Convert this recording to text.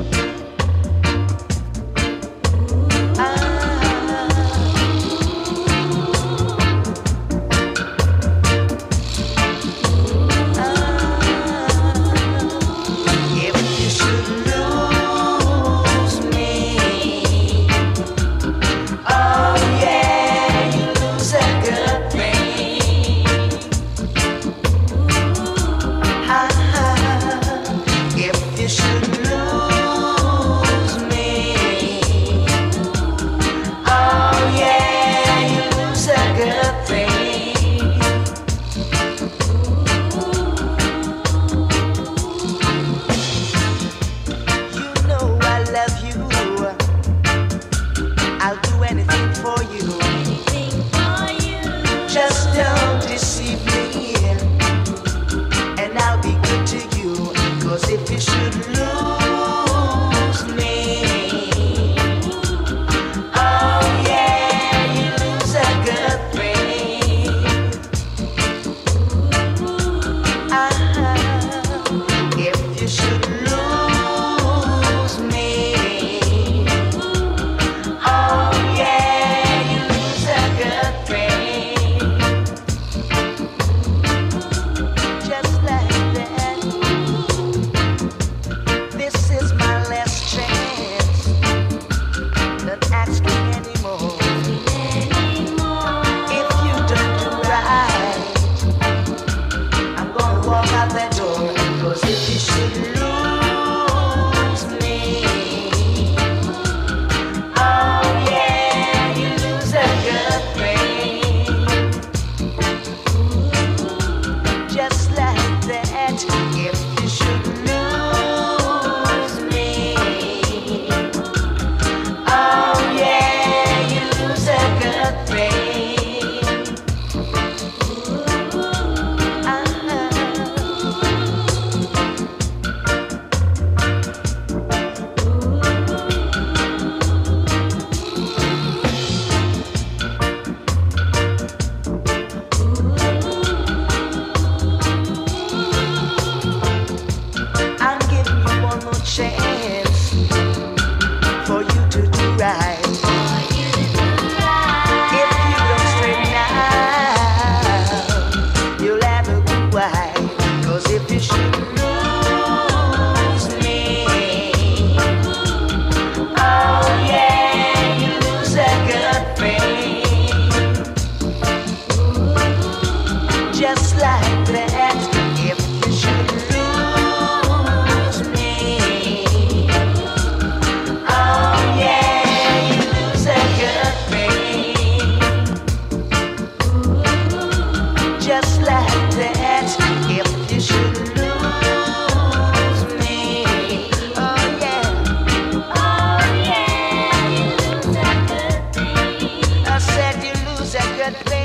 Cause you should lose just like that. If you should lose me, oh yeah, you lose a good thing. Just like that. If you should lose me, oh yeah, oh yeah, you lose a good thing. I said you lose a good thing.